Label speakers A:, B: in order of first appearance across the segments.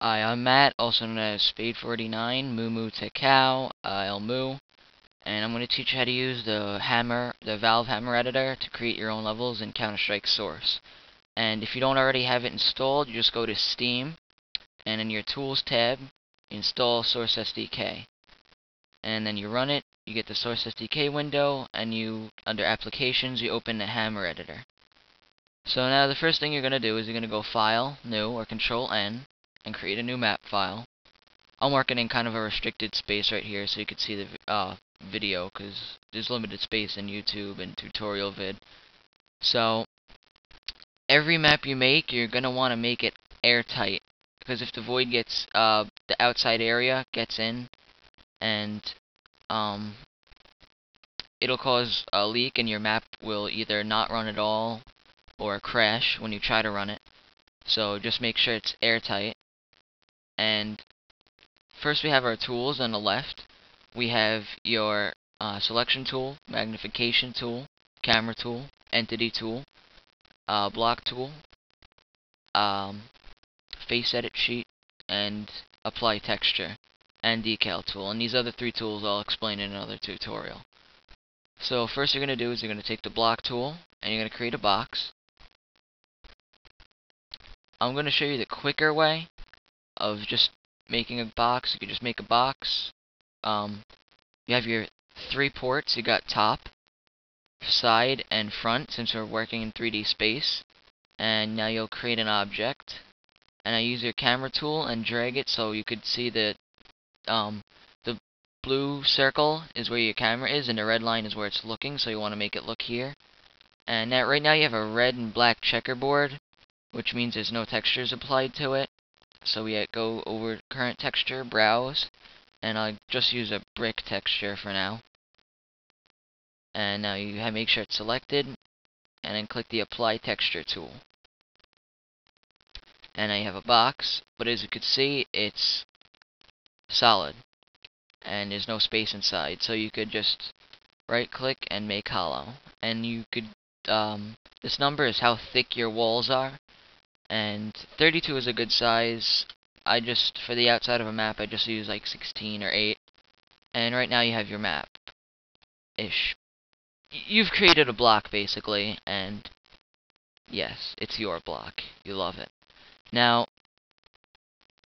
A: Hi, I'm Matt, also known as Spade49, Moo Moo Cow, uh, El Moo, and I'm going to teach you how to use the hammer, the Valve Hammer Editor to create your own levels in Counter-Strike Source. And if you don't already have it installed, you just go to Steam, and in your Tools tab, install Source SDK. And then you run it, you get the Source SDK window, and you, under Applications, you open the Hammer Editor. So now the first thing you're going to do is you're going to go File, New, or Control N, and create a new map file. I'm working in kind of a restricted space right here so you can see the uh, video because there's limited space in YouTube and tutorial vid. So every map you make, you're going to want to make it airtight because if the void gets, uh, the outside area gets in and um, it'll cause a leak and your map will either not run at all or crash when you try to run it. So just make sure it's airtight and first we have our tools on the left. We have your uh, selection tool, magnification tool, camera tool, entity tool, uh, block tool, um, face edit sheet, and apply texture, and decal tool. And these other three tools I'll explain in another tutorial. So first you're going to do is you're going to take the block tool, and you're going to create a box. I'm going to show you the quicker way of just making a box. You can just make a box. Um, you have your three ports. You got top, side, and front since we're working in 3D space. And now you'll create an object. And I use your camera tool and drag it so you could see that um, the blue circle is where your camera is and the red line is where it's looking. So you want to make it look here. And now, right now you have a red and black checkerboard, which means there's no textures applied to it. So we go over current texture, browse, and I'll just use a brick texture for now. And now you have to make sure it's selected, and then click the apply texture tool. And now you have a box, but as you can see, it's solid. And there's no space inside, so you could just right click and make hollow. And you could, um, this number is how thick your walls are and 32 is a good size. I just, for the outside of a map, I just use like 16 or 8. And right now you have your map-ish. You've created a block, basically, and yes, it's your block. You love it. Now,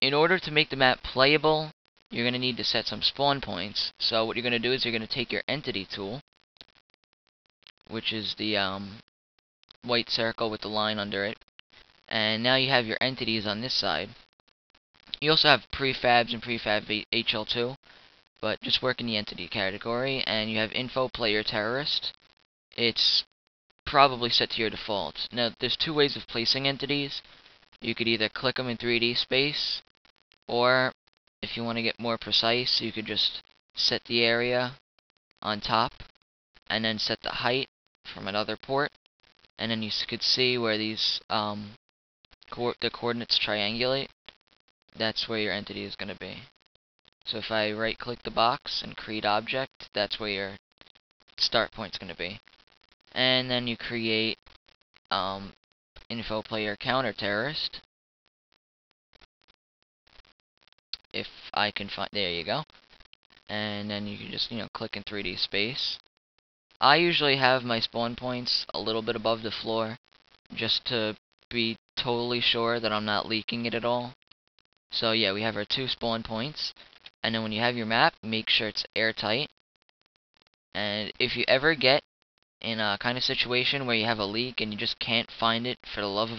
A: in order to make the map playable, you're going to need to set some spawn points. So what you're going to do is you're going to take your entity tool, which is the um, white circle with the line under it, and now you have your entities on this side. You also have prefabs and prefab HL2, but just work in the entity category, and you have info player terrorist. It's probably set to your default. Now, there's two ways of placing entities. You could either click them in 3D space, or if you want to get more precise, you could just set the area on top, and then set the height from another port, and then you could see where these um, co the coordinates triangulate, that's where your entity is going to be. So if I right click the box and create object, that's where your start point is going to be. And then you create um, info player counter terrorist. If I can find, there you go. And then you can just, you know, click in 3D space. I usually have my spawn points a little bit above the floor just to be totally sure that I'm not leaking it at all. So yeah, we have our two spawn points. And then when you have your map, make sure it's airtight. And if you ever get in a kind of situation where you have a leak and you just can't find it for the love of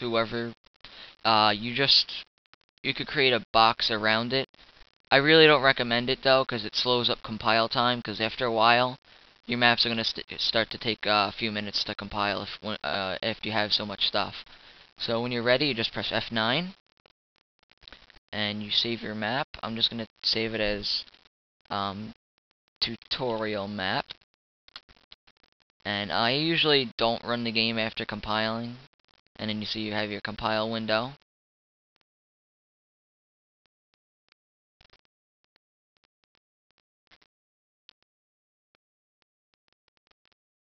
A: whoever, uh, you just, you could create a box around it. I really don't recommend it though, because it slows up compile time, because after a while, your maps are going to st start to take uh, a few minutes to compile if, uh, if you have so much stuff. So when you're ready, you just press F9, and you save your map. I'm just going to save it as um, tutorial map. And I usually don't run the game after compiling. And then you see you have your compile window.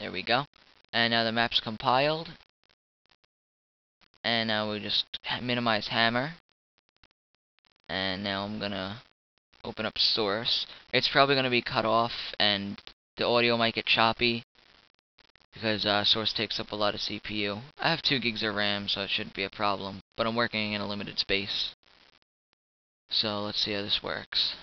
A: There we go. And now the map's compiled. and now we just minimize hammer. And now I'm gonna open up source. It's probably gonna be cut off and the audio might get choppy because uh, source takes up a lot of CPU I have 2 gigs of RAM so it shouldn't be a problem but I'm working in a limited space. So let's see how this works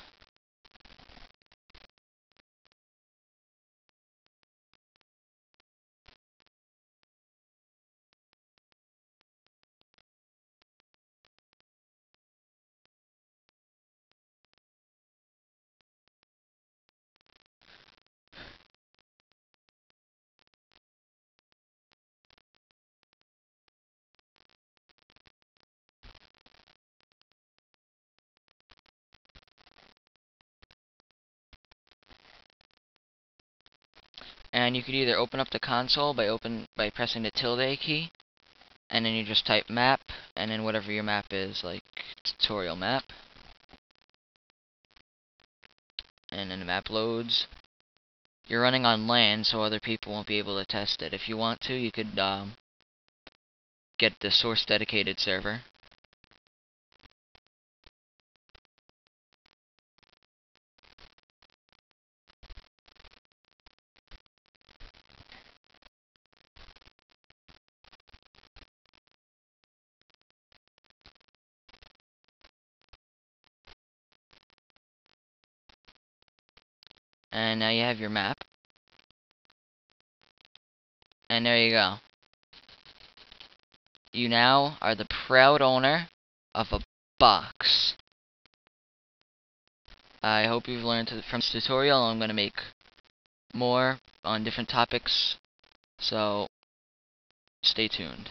A: and you could either open up the console by open by pressing the tilde key and then you just type map and then whatever your map is like tutorial map. And then the map loads. You're running on LAN so other people won't be able to test it. If you want to you could um, get the source dedicated server And now you have your map. And there you go. You now are the proud owner of a box. I hope you've learned from this tutorial. I'm going to make more on different topics. So, stay tuned.